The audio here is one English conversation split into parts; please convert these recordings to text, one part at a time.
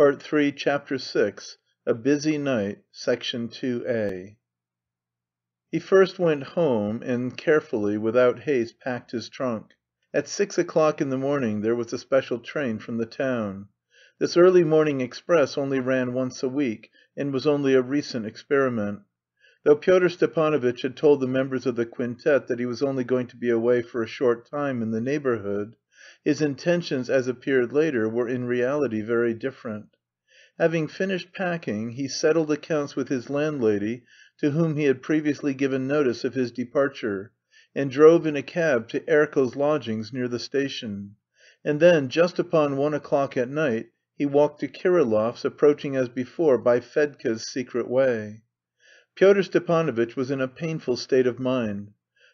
PART THREE CHAPTER VI A BUSY NIGHT II He first went home and, carefully, without haste, packed his trunk. At six o'clock in the morning there was a special train from the town. This early morning express only ran once a week, and was only a recent experiment. Though Pyotr Stepanovitch had told the members of the quintet that he was only going to be away for a short time in the neighbourhood, his intentions, as appeared later, were in reality very different. Having finished packing, he settled accounts with his landlady, to whom he had previously given notice of his departure, and drove in a cab to Erkel's lodgings near the station. And then, just upon one o'clock at night, he walked to Kirillov's, approaching as before by Fedka's secret way. Pyotr Stepanovitch was in a painful state of mind.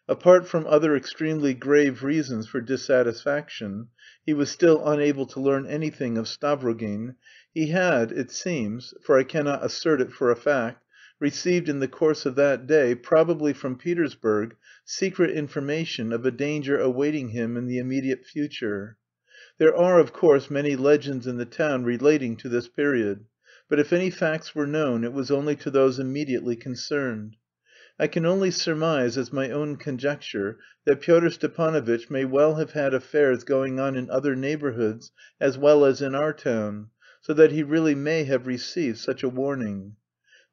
Apart from other extremely grave reasons for dissatisfaction (he was still unable to learn anything of Stavrogin), he had, it seems (for I cannot assert it for a fact), received in the course of that day, probably from Petersburg, secret information of a danger awaiting him in the immediate future. There are, of course, many legends in the town relating to this period, but if any facts were known it was only to those immediately concerned. I can only surmise as my own conjecture that Pyotr Stepanovitch may well have had affairs going on in other neighbourhoods as well as in our town, so that he really may have received such a warning.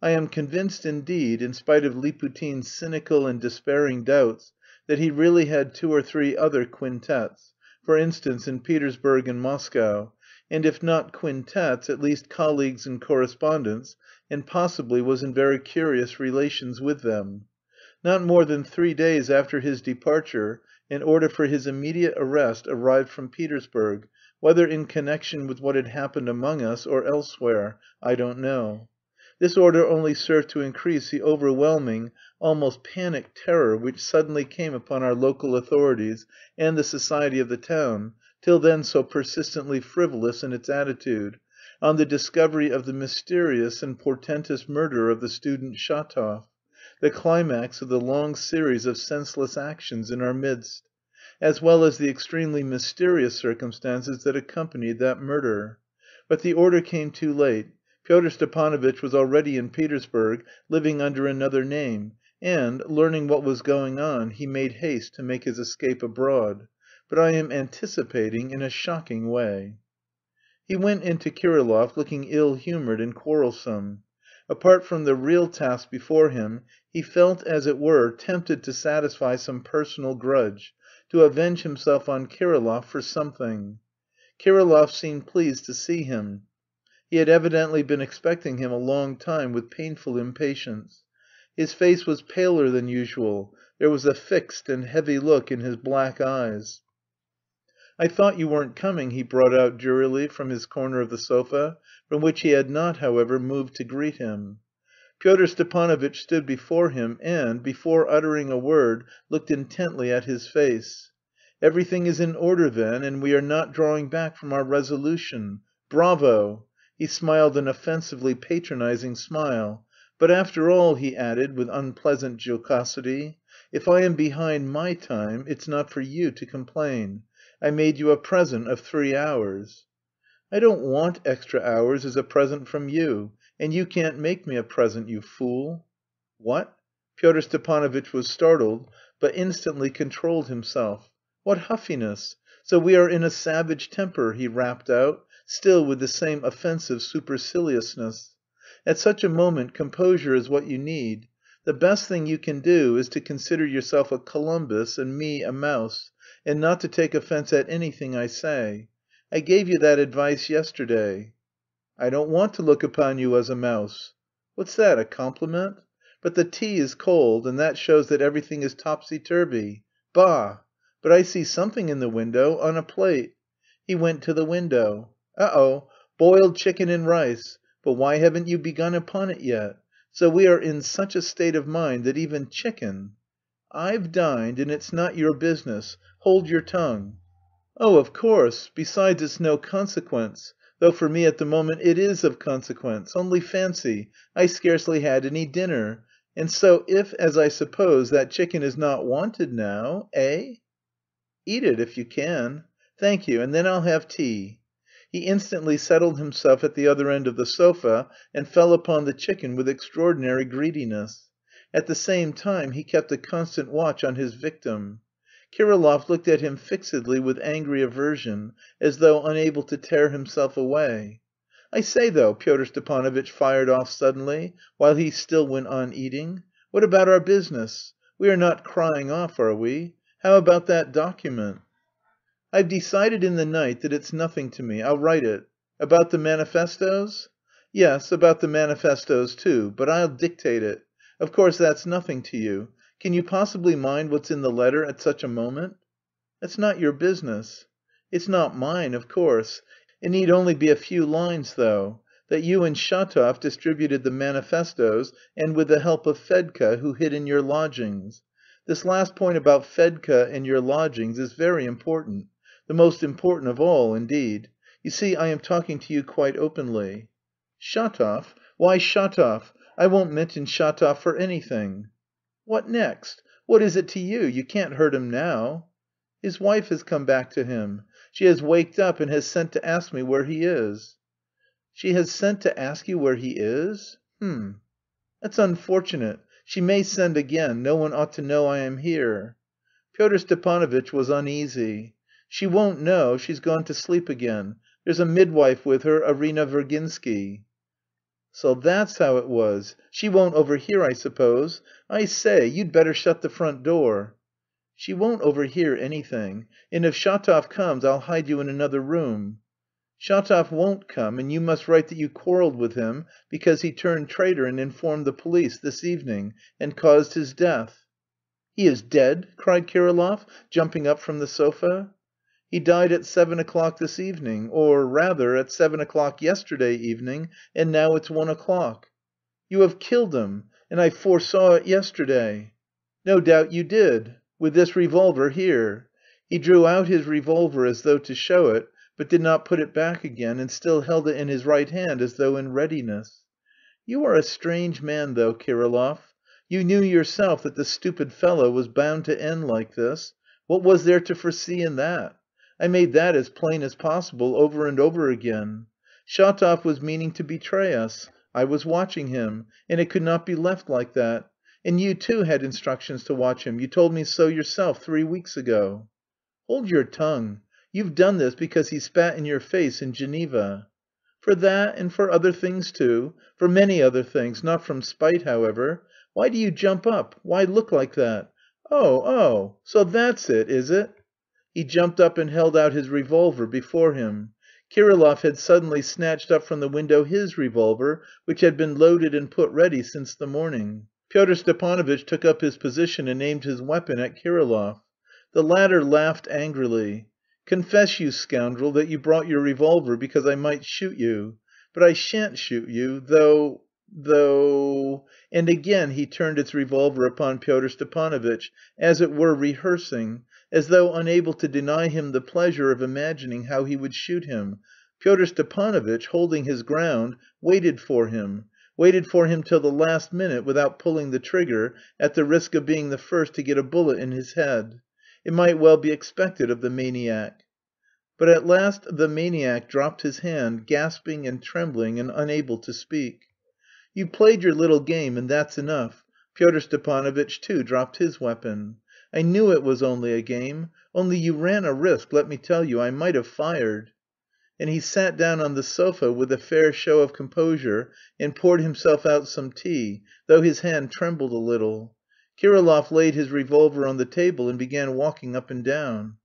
I am convinced, indeed, in spite of Liputin's cynical and despairing doubts, that he really had two or three other quintets for instance, in Petersburg and Moscow and if not quintets, at least colleagues and correspondents, and possibly was in very curious relations with them. Not more than three days after his departure an order for his immediate arrest arrived from Petersburg, whether in connection with what had happened among us or elsewhere, I don't know. This order only served to increase the overwhelming, almost panic terror which suddenly came upon our local authorities and the society of the town, till then so persistently frivolous in its attitude, on the discovery of the mysterious and portentous murder of the student Shatov, the climax of the long series of senseless actions in our midst, as well as the extremely mysterious circumstances that accompanied that murder. But the order came too late. Pyotr Stepanovitch was already in Petersburg, living under another name, and, learning what was going on, he made haste to make his escape abroad. But I am anticipating in a shocking way. He went in to Kirillov looking ill humoured and quarrelsome. Apart from the real task before him, he felt, as it were, tempted to satisfy some personal grudge, to avenge himself on Kirillov for something. Kirillov seemed pleased to see him. He had evidently been expecting him a long time with painful impatience. His face was paler than usual, there was a fixed and heavy look in his black eyes. "I thought you weren't coming," he brought out drearily from his corner of the sofa, from which he had not, however, moved to greet him. Pyotr Stepanovitch stood before him and, before uttering a word, looked intently at his face. "Everything is in order, then, and we are not drawing back from our resolution. Bravo!" He smiled an offensively patronising smile. "But after all," he added with unpleasant jocosity, "if I am behind my time, it's not for you to complain. I made you a present of three hours." "I don't want extra hours as a present from you, and you can't make me a present, you fool." "What?" Pyotr Stepanovitch was startled, but instantly controlled himself. "What huffiness! So we are in a savage temper," he rapped out, still with the same offensive superciliousness. "At such a moment composure is what you need. The best thing you can do is to consider yourself a Columbus and me a mouse, and not to take offence at anything I say. I gave you that advice yesterday." "I don't want to look upon you as a mouse." "What's that, a compliment? But the tea is cold, and that shows that everything is topsy turvy. Bah! But I see something in the window, on a plate." He went to the window. "Oh oh! Boiled chicken and rice. But why haven't you begun upon it yet? So we are in such a state of mind that even chicken..." "I've dined, and it's not your business. Hold your tongue." "Oh, of course! Besides, it's no consequence, though for me at the moment it is of consequence. Only fancy, I scarcely had any dinner. And so if, as I suppose, that chicken is not wanted now... eh?" "Eat it if you can." "Thank you, and then I'll have tea." He instantly settled himself at the other end of the sofa and fell upon the chicken with extraordinary greediness. At the same time he kept a constant watch on his victim. Kirillov looked at him fixedly with angry aversion, as though unable to tear himself away. "I say, though," Pyotr Stepanovitch fired off suddenly, while he still went on eating, "what about our business? We are not crying off, are we? How about that document?" "I've decided in the night that it's nothing to me, I'll write it. About the manifestoes?" "Yes, about the manifestoes too, but I'll dictate it. Of course that's nothing to you. Can you possibly mind what's in the letter at such a moment?" "That's not your business." "It's not mine, of course. It need only be a few lines, though: that you and Shatov distributed the manifestoes and with the help of Fedka, who hid in your lodgings. This last point about Fedka and your lodgings is very important the most important of all, indeed. You see, I am talking to you quite openly." "Shatov? Why Shatov? I won't mention Shatov for anything." "What next? What is it to you? You can't hurt him now." "His wife has come back to him. She has waked up and has sent to ask me where he is." "She has sent to ask you where he is? H'm! That's unfortunate. She may send again. No one ought to know I am here." Pyotr Stepanovitch was uneasy. "She won't know, she's gone to sleep again. There's a midwife with her, Arina Virginsky." "So that's how it was! She won't overhear, I suppose? I say, you'd better shut the front door." "She won't overhear anything. And if Shatov comes I'll hide you in another room." "Shatov won't come, and you must write that you quarrelled with him because he turned traitor and informed the police... this evening... and caused his death." "He is dead?" cried Kirillov, jumping up from the sofa. "He died at seven o'clock this evening, or, rather, at seven o'clock yesterday evening, and now it's one o'clock." "You have killed him! And I foresaw it yesterday." "No doubt you did. With this revolver here." He drew out his revolver as though to show it, but did not put it back again, and still held it in his right hand as though in readiness. "You are a strange man, though, Kirillov. You knew yourself that the stupid fellow was bound to end like this. What was there to foresee in that? I made that as plain as possible, over and over again. Shatov was meaning to betray us. I was watching him, and it could not be left like that. And you too had instructions to watch him, you told me so yourself three weeks ago." "Hold your tongue. You've done this because he spat in your face in Geneva." "For that and for other things too. For many other things, not from spite, however. Why do you jump up? Why look like that? Oh, oh! So that's it, is it?" He jumped up and held out his revolver before him. Kirillov had suddenly snatched up from the window his revolver, which had been loaded and put ready since the morning. Pyotr Stepanovitch took up his position and aimed his weapon at Kirillov. The latter laughed angrily. "Confess, you scoundrel, that you brought your revolver because I might shoot you. But I shan't shoot you, though... though..." And again he turned his revolver upon Pyotr Stepanovitch, as it were rehearsing, as though unable to deny him the pleasure of imagining how he would shoot him. Pyotr Stepanovitch, holding his ground, waited for him, waited for him till the last minute without pulling the trigger, at the risk of being the first to get a bullet in his head. It might well be expected of the maniac. But at last the maniac dropped his hand, gasping and trembling and unable to speak. "You've played your little game and that's enough." Pyotr Stepanovitch too dropped his weapon. I knew it was only a game. Only you ran a risk, let me tell you. I might have fired." And he sat down on the sofa with a fair show of composure and poured himself out some tea, though his hand trembled a little. Kirillov laid his revolver on the table and began walking up and down.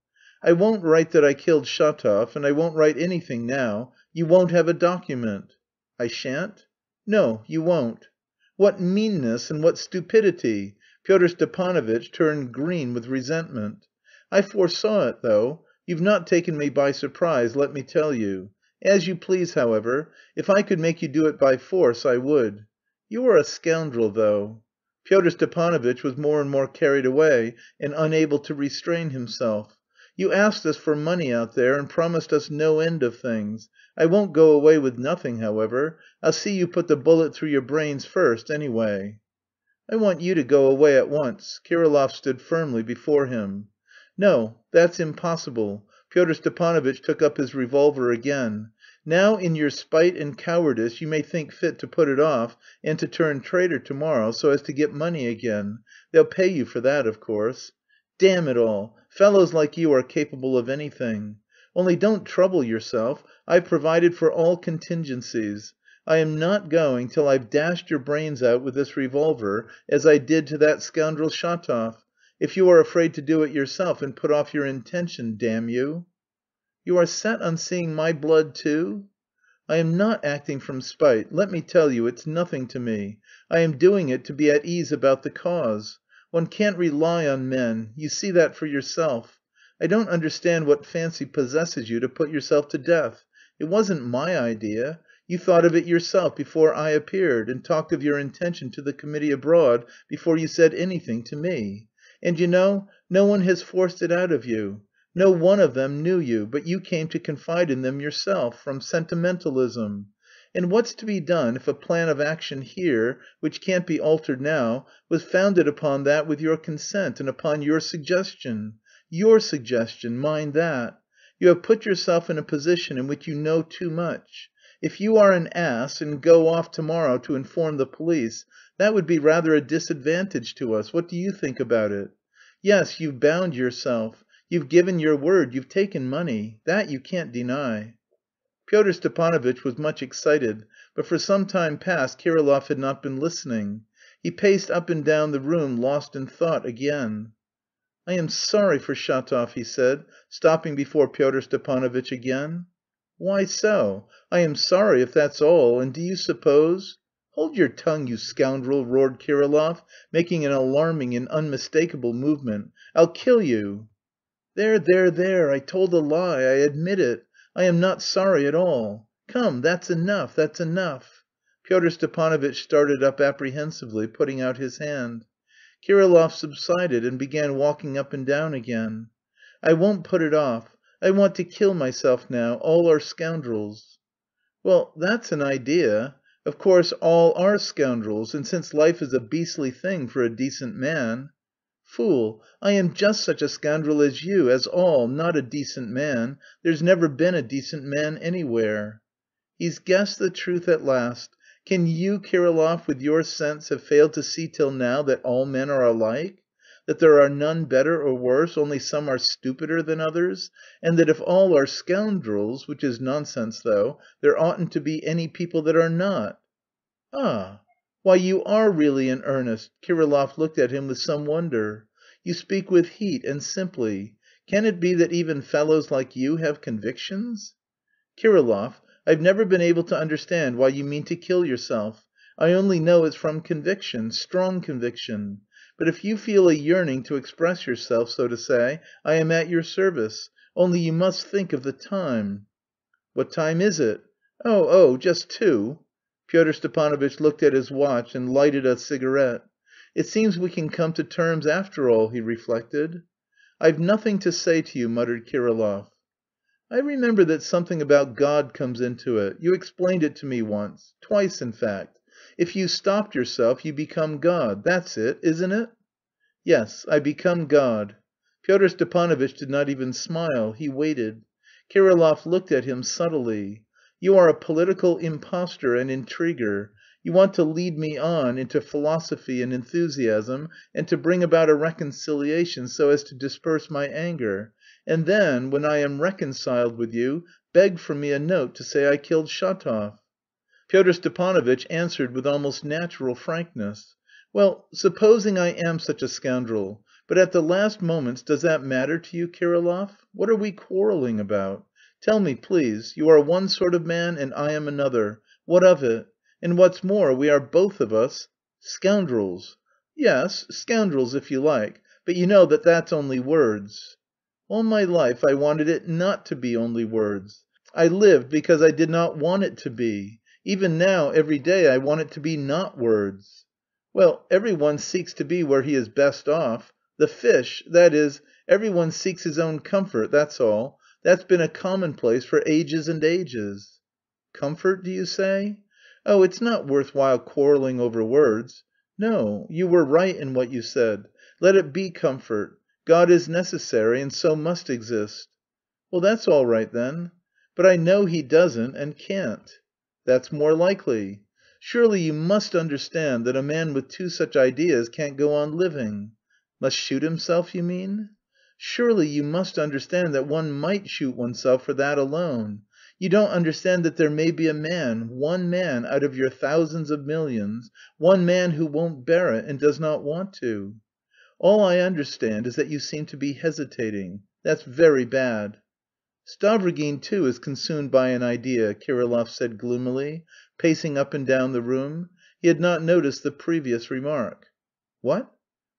"I won't write that I killed Shatov, and I won't write anything now. You won't have a document." "I shan't?" "No, you won't." "What meanness and what stupidity!" Pyotr Stepanovitch turned green with resentment. "I foresaw it, though. You've not taken me by surprise, let me tell you. As you please, however. If I could make you do it by force, I would. You are a scoundrel, though." Pyotr Stepanovitch was more and more carried away and unable to restrain himself. "You asked us for money out there and promised us no end of things. I won't go away with nothing, however. I'll see you put the bullet through your brains first, anyway." "I want you to go away at once." Kirillov stood firmly before him. "No, that's impossible." Pyotr Stepanovitch took up his revolver again. Now in your spite and cowardice you may think fit to put it off and to turn traitor to morrow, so as to get money again. They'll pay you for that, of course. Damn it all, fellows like you are capable of anything. Only don't trouble yourself, I've provided for all contingencies. I am not going till I've dashed your brains out with this revolver, as I did to that scoundrel Shatov, if you are afraid to do it yourself and put off your intention, damn you!" "You are set on seeing my blood too?" "I am not acting from spite; let me tell you, it's nothing to me. I am doing it to be at ease about the cause. One can't rely on men; you see that for yourself. I don't understand what fancy possesses you to put yourself to death. It wasn't my idea. You thought of it yourself before I appeared, and talked of your intention to the committee abroad before you said anything to me. And you know, no one has forced it out of you. No one of them knew you, but you came to confide in them yourself, from sentimentalism. And what's to be done if a plan of action here, which can't be altered now, was founded upon that with your consent and upon your suggestion? Your suggestion, mind that! You have put yourself in a position in which you know too much. If you are an ass and go off to morrow to inform the police, that would be rather a disadvantage to us. What do you think about it? Yes, you've bound yourself. You've given your word, you've taken money. That you can't deny." Pyotr Stepanovitch was much excited, but for some time past Kirillov had not been listening. He paced up and down the room lost in thought again. "I am sorry for Shatov," he said, stopping before Pyotr Stepanovitch again. "Why so? I am sorry, if that's all, and do you suppose..." "Hold your tongue, you scoundrel!" roared Kirillov, making an alarming and unmistakable movement. "I'll kill you!" "There, there, there, I told a lie, I admit it. I am not sorry at all. Come, that's enough, that's enough." Pyotr Stepanovitch started up apprehensively, putting out his hand. Kirillov subsided and began walking up and down again. "I won't put it off. I want to kill myself now; all are scoundrels." "Well, that's an idea. Of course, all are scoundrels, and since life is a beastly thing for a decent man..." "Fool! I am just such a scoundrel as you, as all, not a decent man. There's never been a decent man anywhere." "He's guessed the truth at last. Can you, Kirillov, with your sense, have failed to see till now that all men are alike? That there are none better or worse, only some are stupider than others, and that if all are scoundrels which is nonsense though there oughtn't to be any people that are not." "Ah! Why, you are really in earnest?" Kirillov looked at him with some wonder. "You speak with heat and simply. Can it be that even fellows like you have convictions?" "Kirillov, I've never been able to understand why you mean to kill yourself. I only know it's from conviction, strong conviction. But if you feel a yearning to express yourself, so to say, I am at your service. Only you must think of the time." "What time is it?" "Oh, oh, just two." Pyotr Stepanovitch looked at his watch and lighted a cigarette. "It seems we can come to terms after all," he reflected. "I've nothing to say to you," muttered Kirillov. "I remember that something about God comes into it. You explained it to me once. Twice, in fact. If you stopped yourself you become God. That's it, isn't it?" "Yes, I become God." Pyotr Stepanovitch did not even smile; he waited. Kirillov looked at him subtly. "You are a political impostor and intriguer. You want to lead me on into philosophy and enthusiasm and to bring about a reconciliation so as to disperse my anger, and then, when I am reconciled with you, beg from me a note to say I killed Shatov." Pyotr Stepanovitch answered with almost natural frankness. "Well, supposing I am such a scoundrel, but at the last moments does that matter to you, Kirillov? What are we quarrelling about? Tell me, please. You are one sort of man and I am another. What of it? And what's more, we are both of us..." "Scoundrels." "Yes, scoundrels if you like, but you know that that's only words." "All my life I wanted it not to be only words. I lived because I did not want it to be. Even now, every day, I want it to be not words." "Well, every one seeks to be where he is best off. The fish... that is, every one seeks his own comfort, that's all. That's been a commonplace for ages and ages." "Comfort, do you say?" "Oh, it's not worth while quarrelling over words. No, you were right in what you said. Let it be comfort. God is necessary, and so must exist." "Well, that's all right then." "But I know he doesn't and can't." "That's more likely." "Surely you must understand that a man with two such ideas can't go on living." "Must shoot himself, you mean?" "Surely you must understand that one might shoot oneself for that alone. You don't understand that there may be a man, one man out of your thousands of millions, one man who won't bear it and does not want to." "All I understand is that you seem to be hesitating. That's very bad." "Stavrogin, too, is consumed by an idea," Kirillov said gloomily, pacing up and down the room. He had not noticed the previous remark. "What?"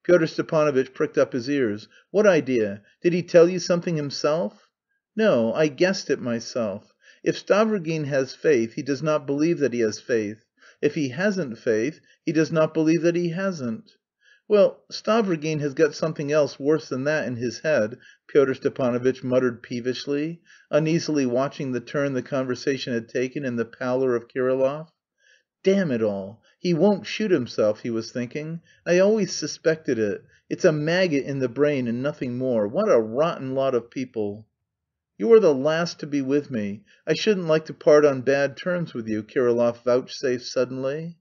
Pyotr Stepanovitch pricked up his ears. "What idea? Did he tell you something himself?" "No, I guessed it myself. If Stavrogin has faith he does not believe that he has faith; if he hasn't faith he does not believe that he hasn't." "Well, Stavrogin has got something else worse than that in his head," Pyotr Stepanovitch muttered peevishly, uneasily watching the turn the conversation had taken and the pallor of Kirillov. "Damn it all, he won't shoot himself," he was thinking. "I always suspected it. It's a maggot in the brain and nothing more. What a rotten lot of people!" "You are the last to be with me. I shouldn't like to part on bad terms with you," Kirillov vouchsafed suddenly.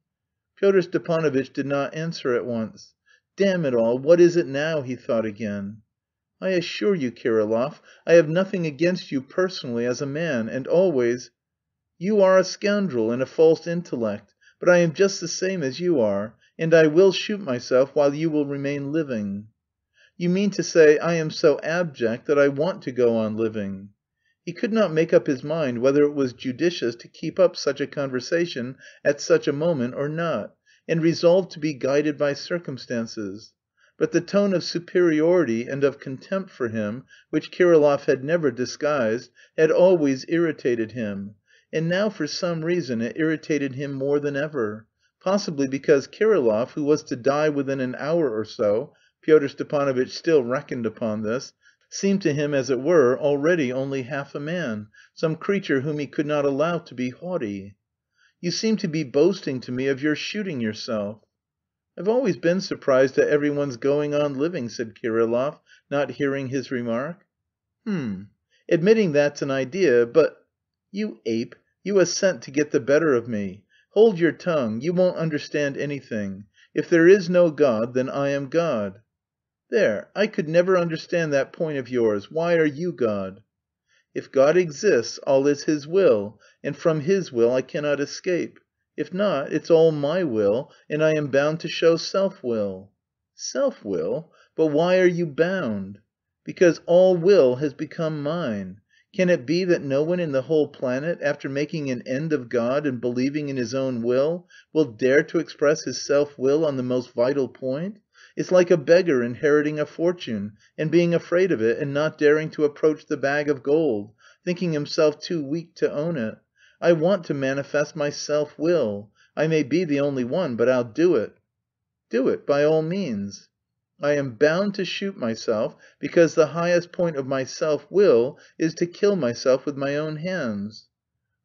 Pyotr Stepanovitch did not answer at once. "Damn it all, what is it now?" he thought again. "I assure you, Kirillov, I have nothing against you personally, as a man, and always..." "You are a scoundrel and a false intellect, but I am just the same as you are, and I will shoot myself while you will remain living." "You mean to say I am so abject that I want to go on living." He could not make up his mind whether it was judicious to keep up such a conversation at such a moment or not, and resolved to be guided by circumstances. But the tone of superiority and of contempt for him, which Kirillov had never disguised, had always irritated him, and now for some reason it irritated him more than ever; possibly because Kirillov, who was to die within an hour or so Pyotr Stepanovitch still reckoned upon this seemed to him, as it were, already only half a man, some creature whom he could not allow to be haughty. "You seem to be boasting to me of your shooting yourself." "I've always been surprised at every one's going on living," said Kirillov, not hearing his remark. "H'm! Admitting that's an idea, but..." "You ape, you assent to get the better of me. Hold your tongue, you won't understand anything. If there is no God, then I am God." "There, I could never understand that point of yours. Why are you God?" "If God exists, all is His will, and from His will I cannot escape. If not, it's all my will, and I am bound to show self will." "Self will? But why are you bound?" "Because all will has become mine. Can it be that no one in the whole planet, after making an end of God and believing in his own will, will dare to express his self will on the most vital point? It's like a beggar inheriting a fortune and being afraid of it and not daring to approach the bag of gold, thinking himself too weak to own it. I want to manifest my self will. I may be the only one, but I'll do it." "Do it, by all means." "I am bound to shoot myself because the highest point of my self will is to kill myself with my own hands."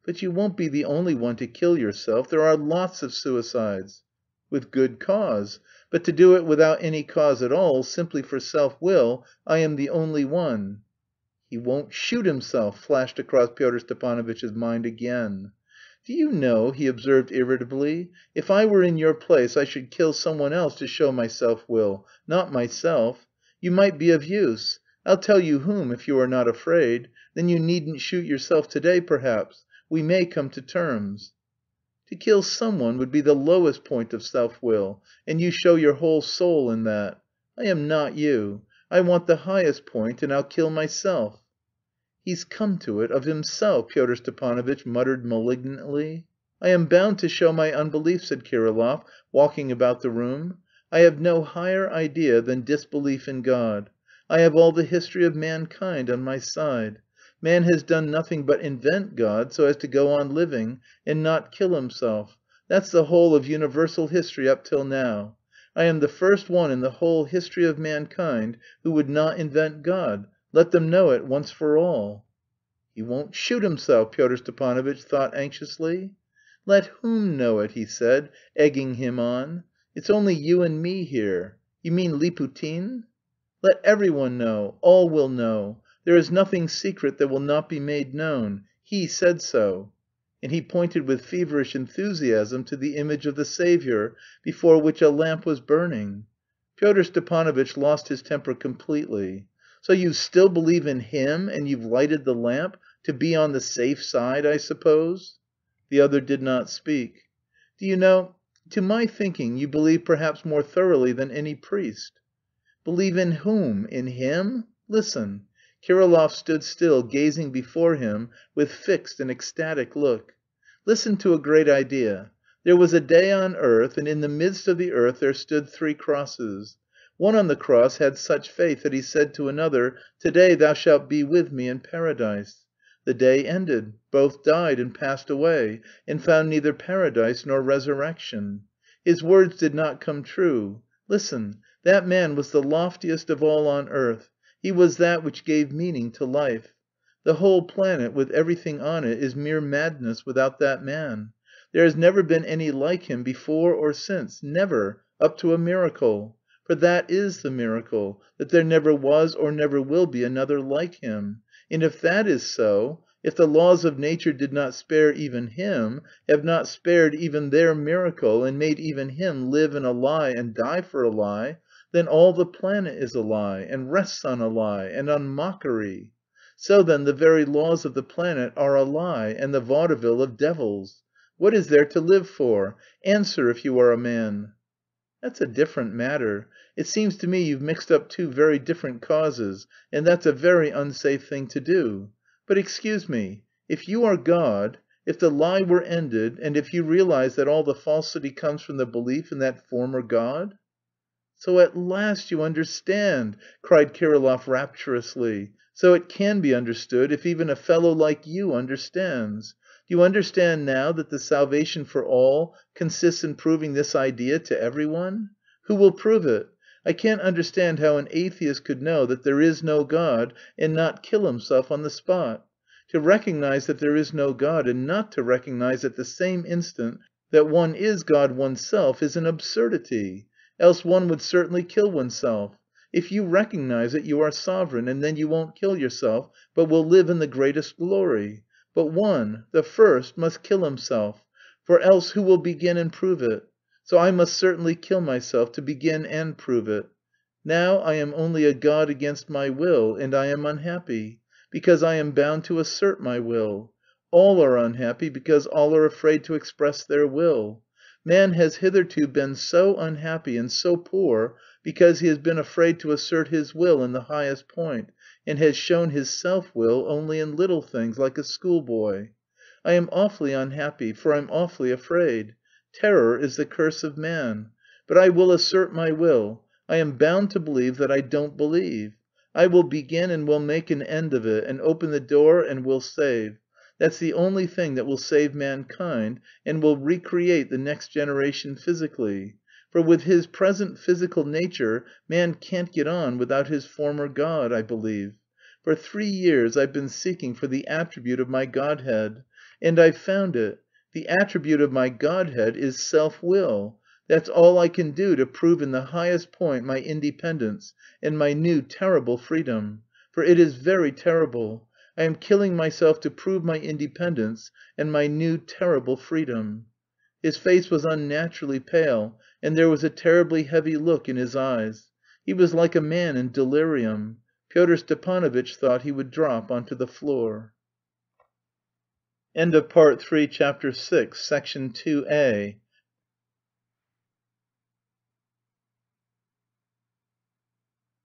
"But you won't be the only one to kill yourself. There are lots of suicides." "With good cause. But to do it without any cause at all, simply for self will, I am the only one." "He won't shoot himself," flashed across Pyotr Stepanovitch's mind again. "Do you know," he observed irritably, "if I were in your place I should kill someone else to show my self will not myself. You might be of use. I'll tell you whom, if you are not afraid. Then you needn't shoot yourself to day, perhaps. We may come to terms." "To kill someone would be the lowest point of self will, and you show your whole soul in that. I am not you. I want the highest point, and I'll kill myself." "He's come to it of himself," Pyotr Stepanovitch muttered malignantly. "I am bound to show my unbelief," said Kirillov, walking about the room. "I have no higher idea than disbelief in God. I have all the history of mankind on my side. Man has done nothing but invent God so as to go on living and not kill himself. That's the whole of universal history up till now. I am the first one in the whole history of mankind who would not invent God let them know it once for all." "He won't shoot himself," Pyotr Stepanovitch thought anxiously. "Let whom know it?" he said, egging him on. "It's only you and me here. You mean Liputin?" "Let every one know, all will know. There is nothing secret that will not be made known. He said so." And he pointed with feverish enthusiasm to the image of the Saviour before which a lamp was burning. Pyotr Stepanovitch lost his temper completely. "So you still believe in Him and you've lighted the lamp to be on the safe side, I suppose?" The other did not speak. "Do you know, to my thinking you believe perhaps more thoroughly than any priest." "Believe in whom? In Him? Listen." Kirillov stood still, gazing before him with fixed and ecstatic look. "Listen to a great idea. There was a day on earth, and in the midst of the earth there stood three crosses. One on the cross had such faith that he said to another, 'To day thou shalt be with me in Paradise.' The day ended; both died and passed away, and found neither paradise nor resurrection. His words did not come true. Listen: that man was the loftiest of all on earth, he was that which gave meaning to life. The whole planet, with everything on it, is mere madness without that man. There has never been any like him before or since, never, up to a miracle. For that is the miracle, that there never was or never will be another like him. And if that is so, if the laws of nature did not spare even him, have not spared even their miracle, and made even him live in a lie and die for a lie, then all the planet is a lie, and rests on a lie, and on mockery. So, then, the very laws of the planet are a lie and the vaudeville of devils. What is there to live for? Answer, if you are a man." "That's a different matter. It seems to me you've mixed up two very different causes, and that's a very unsafe thing to do. But excuse me, if you are God, if the lie were ended, and if you realize that all the falsity comes from the belief in that former God?" "So at last you understand!" cried Kirillov rapturously. "So it can be understood if even a fellow like you understands. Do you understand now that the salvation for all consists in proving this idea to every one? Who will prove it? I can't understand how an atheist could know that there is no God and not kill himself on the spot. To recognise that there is no God and not to recognise at the same instant that one is God oneself is an absurdity else one would certainly kill oneself. If you recognise it you are sovereign, and then you won't kill yourself, but will live in the greatest glory. But one, the first, must kill himself, for else who will begin and prove it? So I must certainly kill myself to begin and prove it. Now I am only a god against my will, and I am unhappy, because I am bound to assert my will. All are unhappy because all are afraid to express their will. Man has hitherto been so unhappy and so poor because he has been afraid to assert his will in the highest point, and has shown his self will only in little things, like a schoolboy. I am awfully unhappy, for I'm awfully afraid. Terror is the curse of man. But I will assert my will. I am bound to believe that I don't believe. I will begin and will make an end of it, and open the door and will save. That's the only thing that will save mankind and will recreate the next generation physically. For with his present physical nature man can't get on without his former God, I believe. For three years I've been seeking for the attribute of my Godhead. And I've found it. The attribute of my Godhead is self will. That's all I can do to prove in the highest point my independence and my new terrible freedom. For it is very terrible. I am killing myself to prove my independence and my new terrible freedom." His face was unnaturally pale, and there was a terribly heavy look in his eyes. He was like a man in delirium. Pyotr Stepanovitch thought he would drop on to the floor.